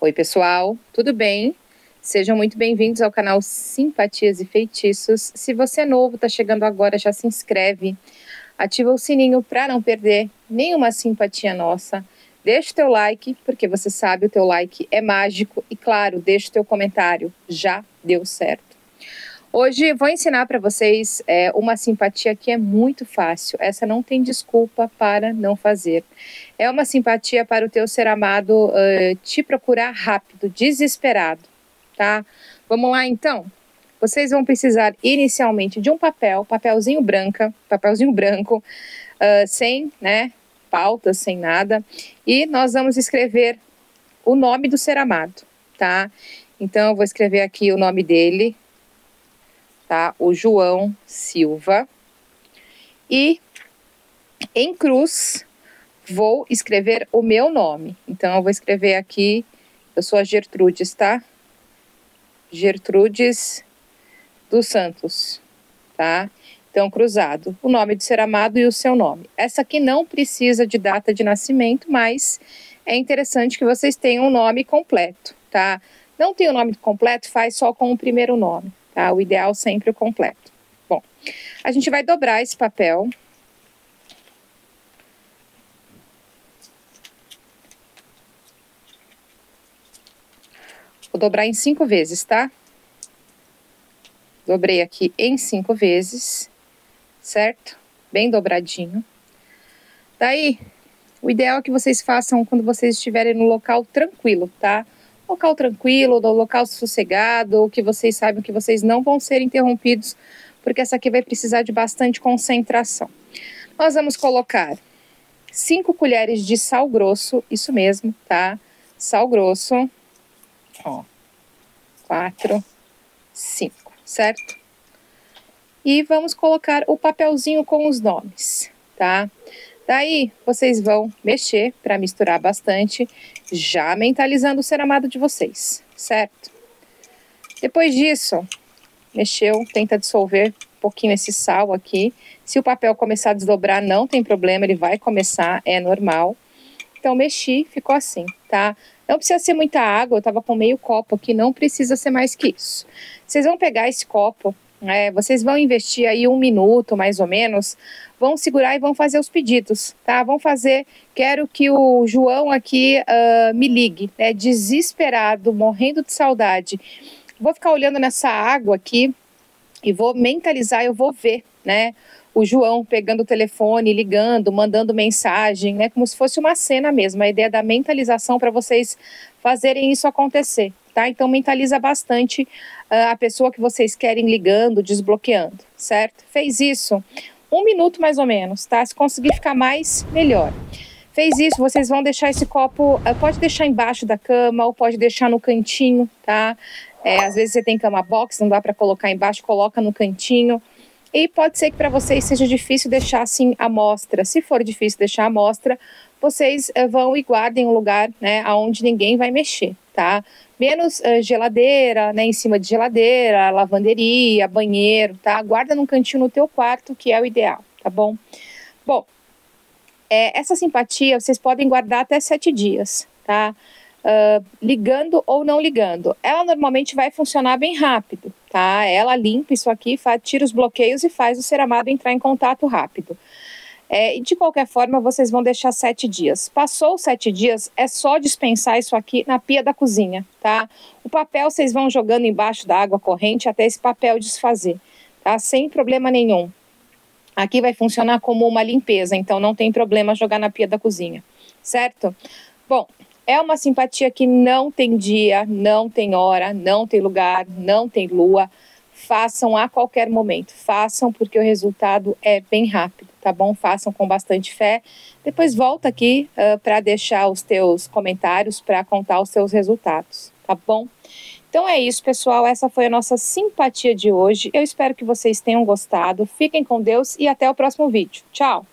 Oi, pessoal, tudo bem? Sejam muito bem-vindos ao canal Simpatias e Feitiços. Se você é novo, está chegando agora, já se inscreve, ativa o sininho para não perder nenhuma simpatia nossa. Deixa o teu like, porque você sabe o teu like é mágico. E claro, deixa o teu comentário, já deu certo. Hoje vou ensinar para vocês é, uma simpatia que é muito fácil. Essa não tem desculpa para não fazer. É uma simpatia para o teu ser amado uh, te procurar rápido, desesperado, tá? Vamos lá então? Vocês vão precisar inicialmente de um papel, papelzinho branca, papelzinho branco, uh, sem, né, pauta, sem nada, e nós vamos escrever o nome do ser amado, tá? Então eu vou escrever aqui o nome dele, tá? O João Silva. E em cruz vou escrever o meu nome. Então eu vou escrever aqui, eu sou a Gertrudes, tá? Gertrudes dos Santos, tá? Então, cruzado, o nome do ser amado e o seu nome. Essa aqui não precisa de data de nascimento, mas é interessante que vocês tenham o um nome completo, tá? Não tem o nome completo, faz só com o primeiro nome, tá? O ideal sempre o completo. Bom, a gente vai dobrar esse papel. Vou dobrar em cinco vezes, tá? Dobrei aqui em cinco vezes, certo? Bem dobradinho. Daí, o ideal é que vocês façam quando vocês estiverem no local tranquilo, tá? Local tranquilo, local sossegado, que vocês saibam que vocês não vão ser interrompidos, porque essa aqui vai precisar de bastante concentração. Nós vamos colocar 5 colheres de sal grosso, isso mesmo, tá? Sal grosso, ó, 4, 5, certo? E vamos colocar o papelzinho com os nomes, tá? Daí vocês vão mexer para misturar bastante, já mentalizando o ser amado de vocês, certo? Depois disso, mexeu, tenta dissolver um pouquinho esse sal aqui. Se o papel começar a desdobrar, não tem problema, ele vai começar, é normal. Então mexi, ficou assim, tá? Não precisa ser muita água, eu tava com meio copo aqui, não precisa ser mais que isso. Vocês vão pegar esse copo, é, vocês vão investir aí um minuto mais ou menos, vão segurar e vão fazer os pedidos, tá? Vão fazer. Quero que o João aqui uh, me ligue, né? Desesperado, morrendo de saudade. Vou ficar olhando nessa água aqui e vou mentalizar, eu vou ver, né? O João pegando o telefone, ligando, mandando mensagem, né? Como se fosse uma cena mesmo. A ideia da mentalização para vocês fazerem isso acontecer, tá? Então mentaliza bastante uh, a pessoa que vocês querem ligando, desbloqueando, certo? Fez isso, um minuto mais ou menos, tá? Se conseguir ficar mais, melhor. Fez isso, vocês vão deixar esse copo, uh, pode deixar embaixo da cama ou pode deixar no cantinho, tá? É, às vezes você tem cama box, não dá para colocar embaixo, coloca no cantinho. E pode ser que para vocês seja difícil deixar assim a amostra. Se for difícil deixar a amostra, vocês uh, vão e guardem um lugar, né, aonde ninguém vai mexer, tá? Menos uh, geladeira, né, em cima de geladeira, lavanderia, banheiro, tá? Guarda num cantinho no teu quarto, que é o ideal, tá bom? Bom, é, essa simpatia vocês podem guardar até sete dias, tá? Uh, ligando ou não ligando. Ela normalmente vai funcionar bem rápido, tá? Ela limpa isso aqui, faz, tira os bloqueios e faz o ser amado entrar em contato rápido. É, e de qualquer forma, vocês vão deixar sete dias. Passou sete dias, é só dispensar isso aqui na pia da cozinha, tá? O papel vocês vão jogando embaixo da água corrente até esse papel desfazer, tá? Sem problema nenhum. Aqui vai funcionar como uma limpeza, então não tem problema jogar na pia da cozinha, certo? Bom, é uma simpatia que não tem dia, não tem hora, não tem lugar, não tem lua façam a qualquer momento. Façam porque o resultado é bem rápido, tá bom? Façam com bastante fé. Depois volta aqui uh, para deixar os teus comentários para contar os seus resultados, tá bom? Então é isso, pessoal. Essa foi a nossa simpatia de hoje. Eu espero que vocês tenham gostado. Fiquem com Deus e até o próximo vídeo. Tchau!